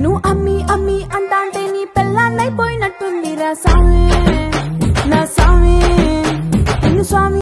నువ్వు అమ్మి అమ్మి అంటాంటే నీ పెళ్ళాన్నైపోయినట్టుందిరా సామి నా సామి. నిన్ను స్వామి